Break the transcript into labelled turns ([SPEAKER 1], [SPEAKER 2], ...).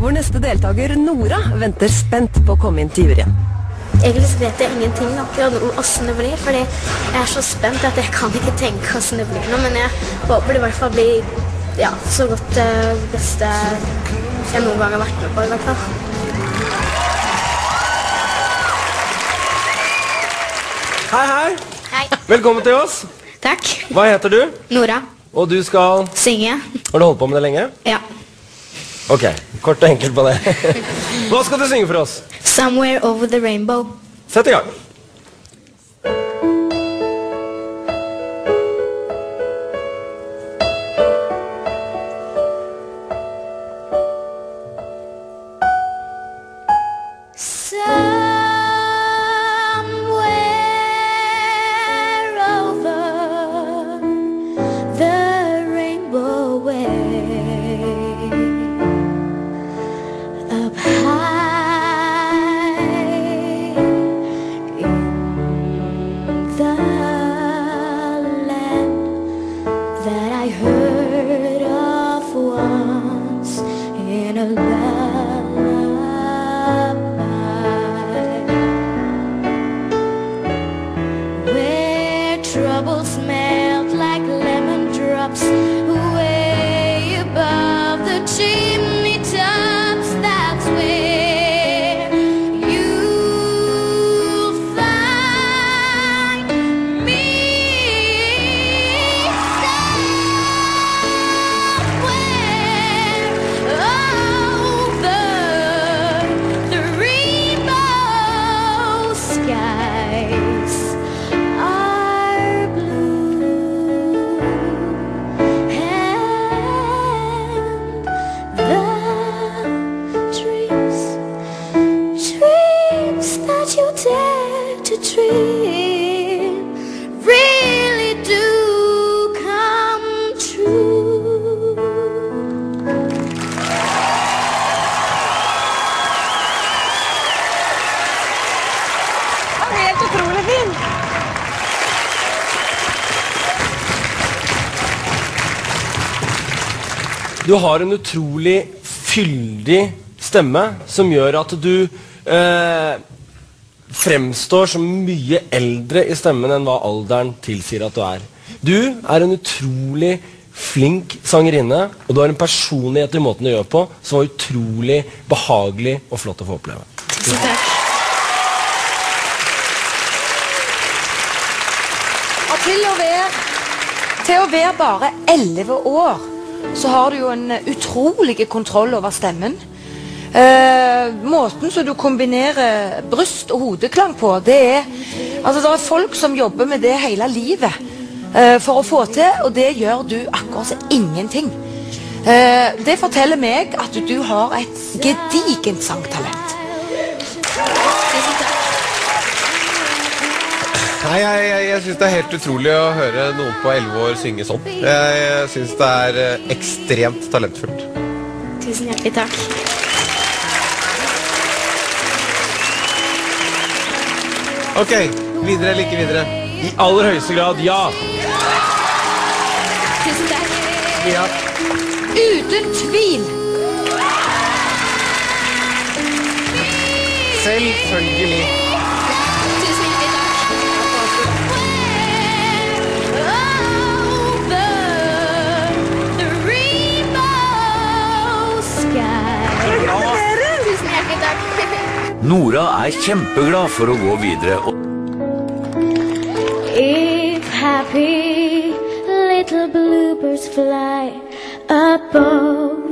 [SPEAKER 1] Vår neste deltaker, Nora, venter spent på å komme inn til juryen.
[SPEAKER 2] Egentlig så vet jeg ingenting akkurat om åssen det blir, fordi jeg er så spent at jeg kan ikke tenke åssen det blir nå. Men jeg håper det i hvert fall blir ja, så godt det beste jeg noen gang har vært med på, i hvert fall.
[SPEAKER 3] Hei, hei.
[SPEAKER 2] Hei.
[SPEAKER 3] Velkommen til oss.
[SPEAKER 2] Takk.
[SPEAKER 3] Hva heter du?
[SPEAKER 2] Nora.
[SPEAKER 3] Og du skal
[SPEAKER 2] Synge.
[SPEAKER 3] Har du holdt på med det lenge?
[SPEAKER 2] Ja.
[SPEAKER 3] Ok, kort og enkelt på det. Hva skal du synge for oss?
[SPEAKER 2] Somewhere over the rainbow.
[SPEAKER 3] Sett i gang. Du har en utrolig fyldig stemme som gjør at du eh, fremstår som mye eldre i stemmen enn hva alderen tilsier at du er. Du er en utrolig flink sangerinne, og du har en personlighet i måten du gjør på som var utrolig behagelig og flott å få oppleve.
[SPEAKER 2] Tusen takk.
[SPEAKER 4] Og til å være, til å være bare 11 år, så har du jo en utrolig kontroll over stemmen. Eh, måten som du kombinerer bryst- og hodeklang på, det er Altså, det er folk som jobber med det hele livet eh, for å få til, og det gjør du akkurat som ingenting. Eh, det forteller meg at du har et gedigent sangtalent.
[SPEAKER 5] Nei, jeg, jeg, jeg syns det er helt utrolig å høre noen på 11 år synge sånn. Jeg, jeg syns det er eh, ekstremt talentfullt.
[SPEAKER 2] Tusen hjertelig takk.
[SPEAKER 5] Ok, videre eller ikke videre?
[SPEAKER 3] I aller høyeste grad ja.
[SPEAKER 2] Tusen takk.
[SPEAKER 5] Ja.
[SPEAKER 4] Uten tvil.
[SPEAKER 5] Selvfølgelig.
[SPEAKER 6] Nora er kjempeglad for å gå videre.
[SPEAKER 2] If happy little bluebirds fly above